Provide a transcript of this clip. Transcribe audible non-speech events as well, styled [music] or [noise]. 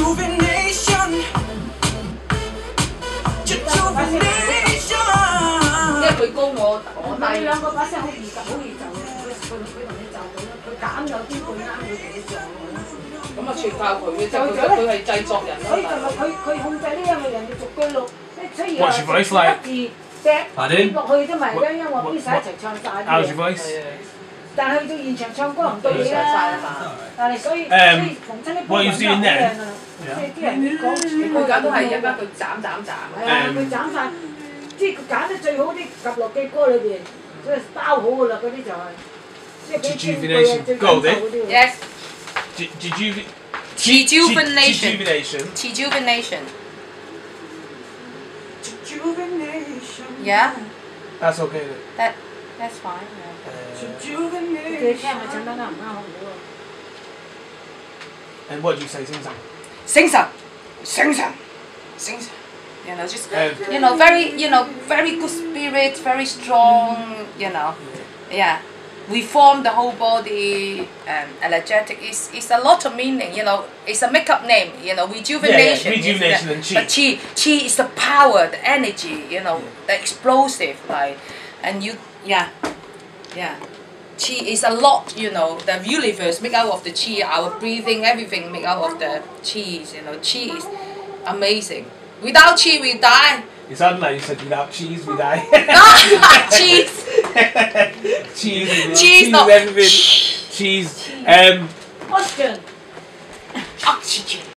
Rejuvenation. 因为佢高我我唔系你低。两个把声好易好易就嘅，佢佢同你就到啦，佢拣有啲佢啱佢同你做啦。咁啊，全靠佢嘅啫，佢佢系制作人所以就系咯。佢佢控制呢样嘅人哋逐句录，所以 What's your voice like? 一字只 Pardon? 落去啫嘛，因因为我边使一齐唱晒 How's 啲 your 嘢。 voice? 系啊，但系去到现场唱歌唔到你佢上晒啦啦。嘛。但系所以 Um, 所以逢亲啲 what you 人 see in 都好 there? 靓啊！即系啲人讲佢而家都系一间佢斩斩斩。系啊，佢斩晒，即系佢拣得最好啲及落嘅歌里边，所以包好㗎啦，嗰啲就系。即系俾经句啊，最紧要嗰啲喎。 Yes. G- Rejuve- Rejuvenation. Rejuvenation. Rejuvenation. Rejuvenation. Yeah. That's okay. That That's fine. Uh, and what do you say, Sing Sang? Sing Sang! Sing Sang! Sing Sang! You know, just, um, you know, very, you know, uh, very good spirit, very strong, you know. Yeah. We form the whole body um, energetic. It's, it's a lot of meaning, you know. It's a makeup name, you know, rejuvenation. Yeah, yeah. rejuvenation and chi. But chi, chi is the power, the energy, you know, yeah. the explosive, like and you, yeah, yeah. Chi is a lot, you know. The universe make out of the chi. Our breathing, everything make out of the chi. You know, chi is amazing. Without chi, we die. it sounded like you said without cheese we die. [laughs] Cheese. cheese. [laughs] is- Cheese, is not everything. Cheese. Um, Question. Oxygen.